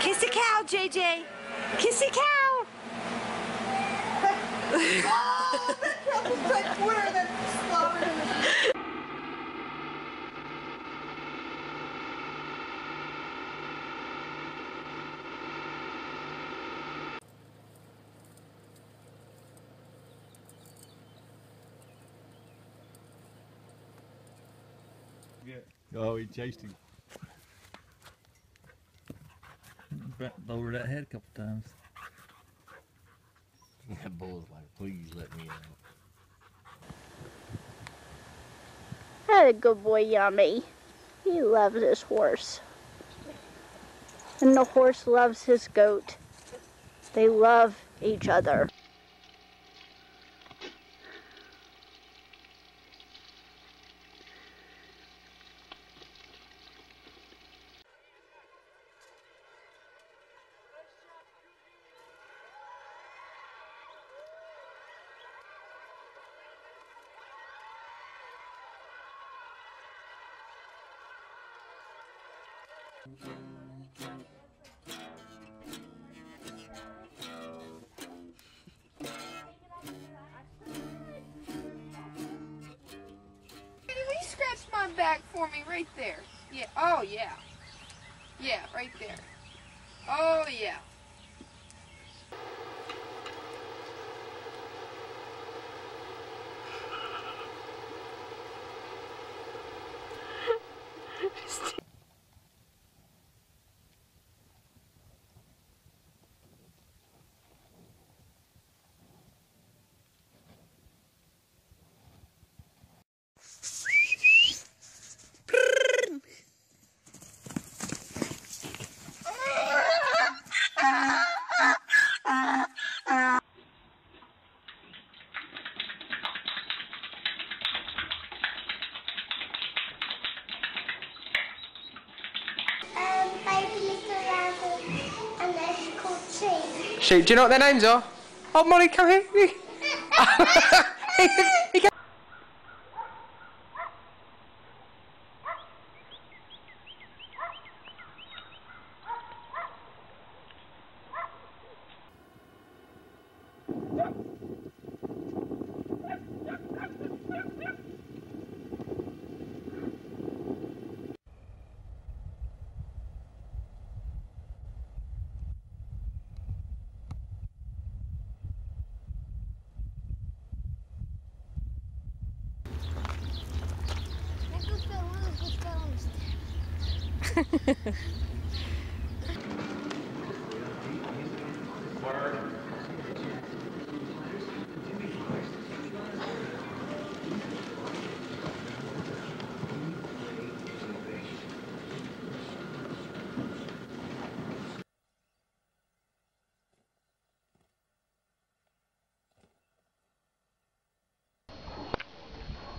Kiss the cow, JJ. Kiss the cow. Oh, him. Oh, he chased him. Bent over that head a couple times. That bull's like, please let me out. That a good boy, Yummy. He loves his horse. And the horse loves his goat. They love each other. Scratch my back for me right there? Yeah. Oh, yeah. Yeah, right there. Oh, yeah. Sheep. Sheep, do you know what their names are? Oh, Molly, come here. He go-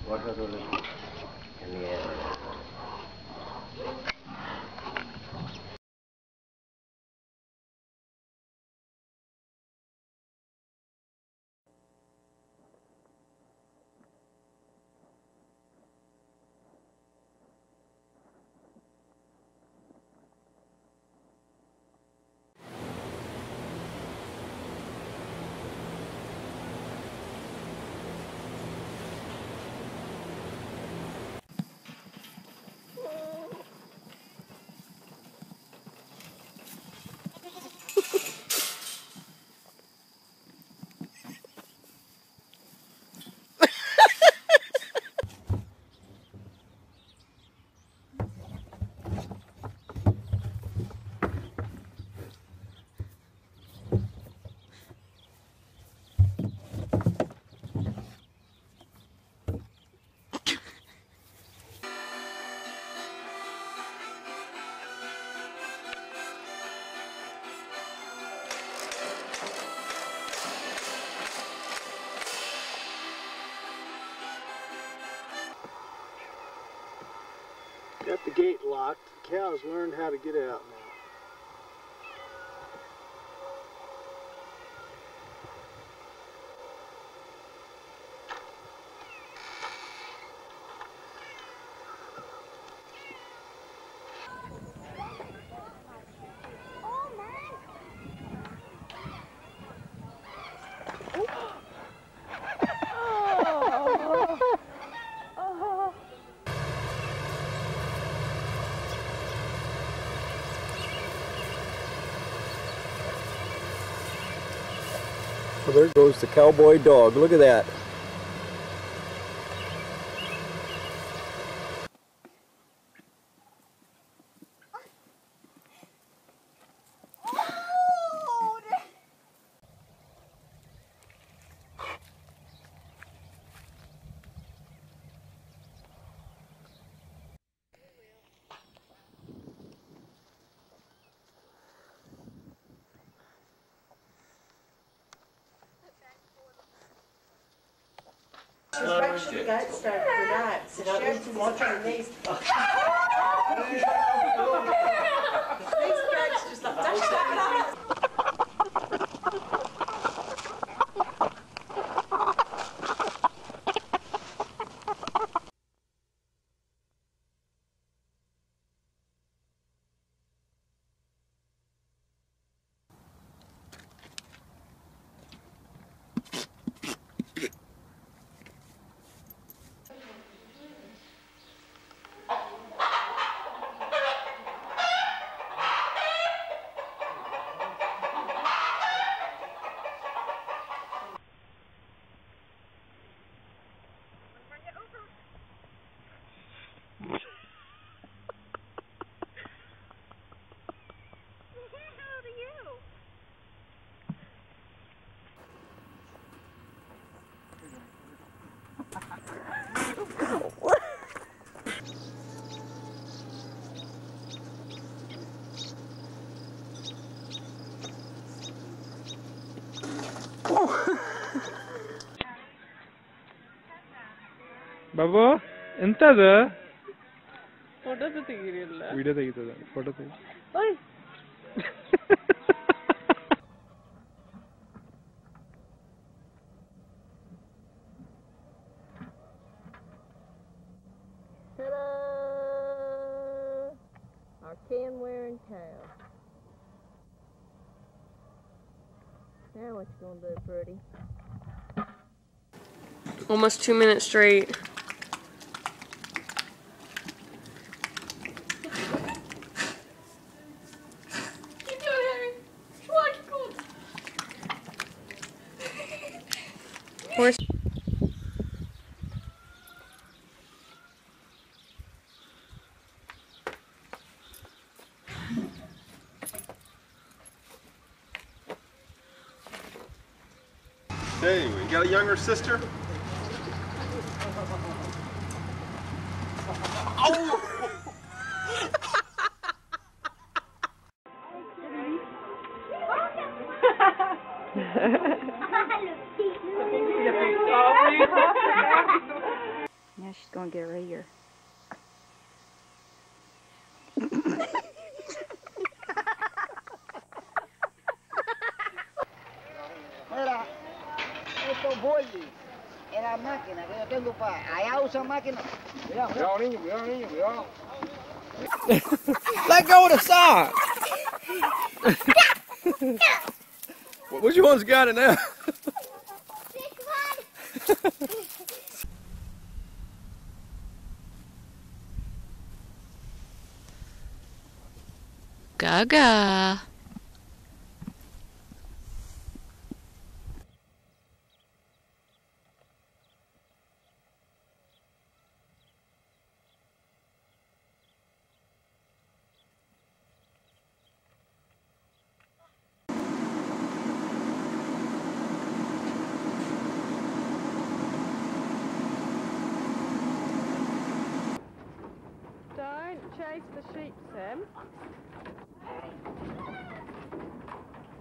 What was it? Locked. The cows learned how to get out now. Well, there goes the cowboy dog. Look at that. Back should the guide start for that. So Sheriff's watching the next. Next guide's just like, Baba, enta da? Photo se thi giri illa. Video thi gita da. Photo thi. Oi. Ta-da! Our can-wearing cow. Now what you gonna do, pretty? Almost two minutes straight. Keep going, Harry. Come on, keep going. Horse. Hey, you got a younger sister? Now estos bolles en la máquina que yo tengo para allá usa máquina. Cuidado, cuidado, niño, cuidado, niño, cuidado. Let go of the sock. Which one's got it now? Gaga. Don't chase the sheep, Sam.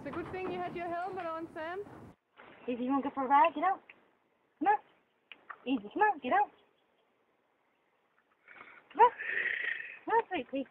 It's a good thing you had your helmet on, Sam. Easy, you want to go for a ride? Get out. Come on. Easy, come on, get out. Come on. Come on, sweet pea.